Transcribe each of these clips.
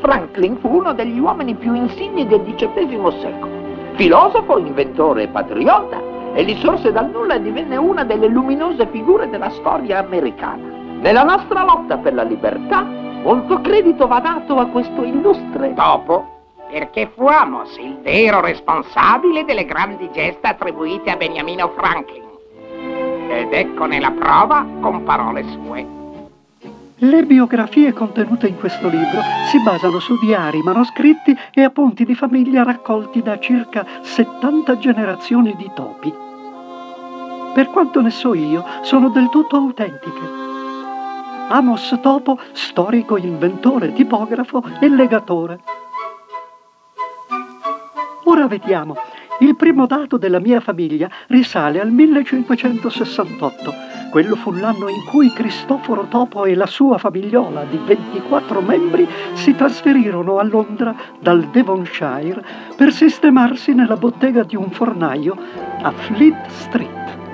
Franklin fu uno degli uomini più insigni del XVIII secolo. Filosofo, inventore e patriota, egli sorse dal nulla e divenne una delle luminose figure della storia americana. Nella nostra lotta per la libertà, molto credito va dato a questo illustre Dopo, perché fu Amos il vero responsabile delle grandi gesta attribuite a Beniamino Franklin. Ed eccone la prova con parole sue. Le biografie contenute in questo libro si basano su diari, manoscritti e appunti di famiglia raccolti da circa 70 generazioni di topi. Per quanto ne so io, sono del tutto autentiche. Amos Topo, storico, inventore, tipografo e legatore. Ora vediamo. Il primo dato della mia famiglia risale al 1568 quello fu l'anno in cui Cristoforo Topo e la sua famigliola di 24 membri si trasferirono a Londra dal Devonshire per sistemarsi nella bottega di un fornaio a Fleet Street.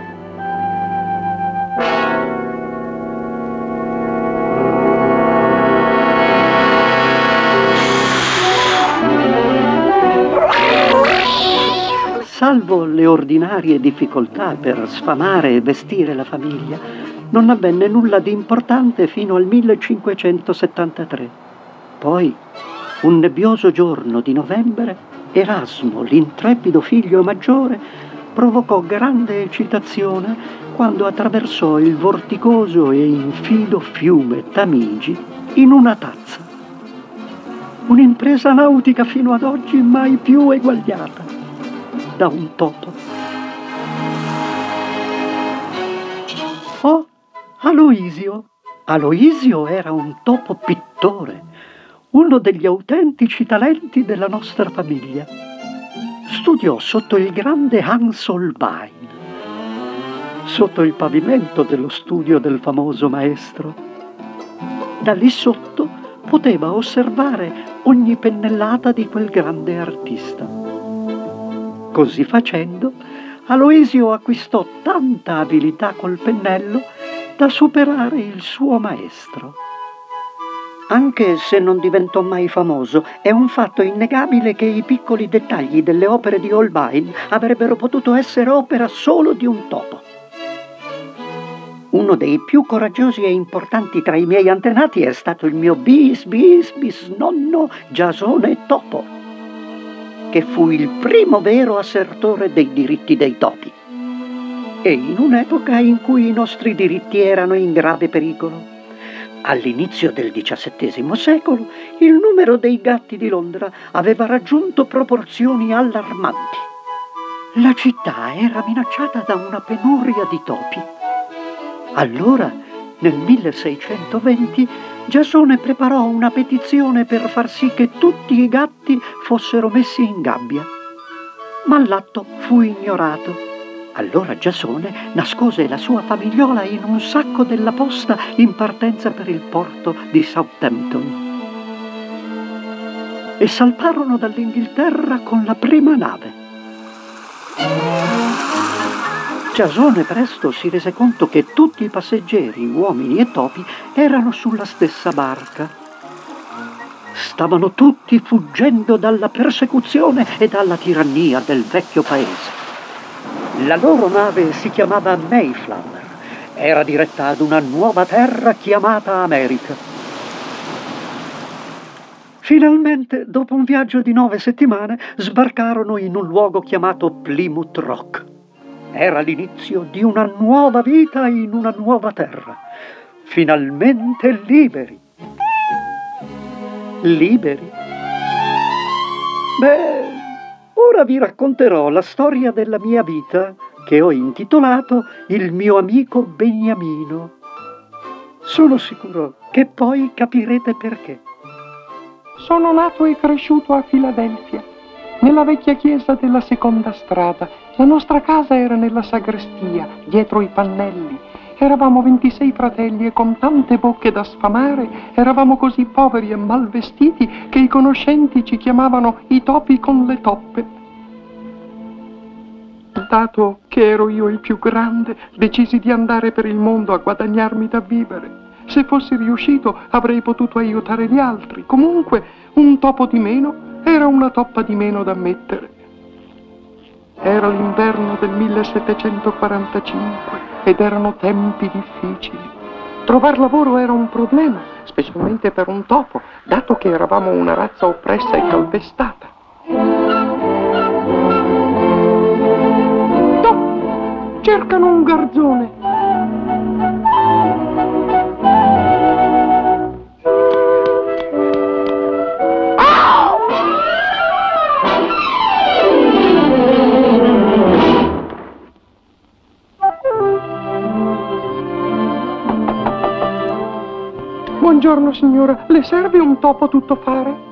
Salvo le ordinarie difficoltà per sfamare e vestire la famiglia, non avvenne nulla di importante fino al 1573. Poi, un nebbioso giorno di novembre, Erasmo, l'intrepido figlio maggiore, provocò grande eccitazione quando attraversò il vorticoso e infido fiume Tamigi in una tazza. Un'impresa nautica fino ad oggi mai più eguagliata da un topo. Oh, Aloisio. Aloisio era un topo pittore, uno degli autentici talenti della nostra famiglia. Studiò sotto il grande Hans Holbein, sotto il pavimento dello studio del famoso maestro. Da lì sotto poteva osservare ogni pennellata di quel grande artista. Così facendo, Aloisio acquistò tanta abilità col pennello da superare il suo maestro. Anche se non diventò mai famoso, è un fatto innegabile che i piccoli dettagli delle opere di Holbein avrebbero potuto essere opera solo di un topo. Uno dei più coraggiosi e importanti tra i miei antenati è stato il mio bis bis bis nonno Giasone Topo che fu il primo vero assertore dei diritti dei topi. E in un'epoca in cui i nostri diritti erano in grave pericolo. All'inizio del XVII secolo il numero dei gatti di Londra aveva raggiunto proporzioni allarmanti. La città era minacciata da una penuria di topi. Allora, nel 1620, Giasone preparò una petizione per far sì che tutti i gatti fossero messi in gabbia. Ma l'atto fu ignorato. Allora Giasone nascose la sua famigliola in un sacco della posta in partenza per il porto di Southampton. E salparono dall'Inghilterra con la prima nave. Giasone presto si rese conto che tutti i passeggeri, uomini e topi, erano sulla stessa barca. Stavano tutti fuggendo dalla persecuzione e dalla tirannia del vecchio paese. La loro nave si chiamava Mayflower. Era diretta ad una nuova terra chiamata America. Finalmente, dopo un viaggio di nove settimane, sbarcarono in un luogo chiamato Plymouth Rock. Era l'inizio di una nuova vita in una nuova terra. Finalmente liberi. Liberi. Beh, ora vi racconterò la storia della mia vita che ho intitolato Il mio amico Beniamino. Sono sicuro che poi capirete perché. Sono nato e cresciuto a Filadelfia, nella vecchia chiesa della seconda strada la nostra casa era nella sagrestia, dietro i pannelli. Eravamo 26 fratelli e con tante bocche da sfamare eravamo così poveri e mal vestiti che i conoscenti ci chiamavano i topi con le toppe. Dato che ero io il più grande, decisi di andare per il mondo a guadagnarmi da vivere. Se fossi riuscito avrei potuto aiutare gli altri. Comunque un topo di meno era una toppa di meno da mettere. Era l'inverno del 1745 ed erano tempi difficili. Trovar lavoro era un problema, specialmente per un topo, dato che eravamo una razza oppressa e calpestata. Topo! Cercano un garzone! Buongiorno signora, le serve un topo tuttofare?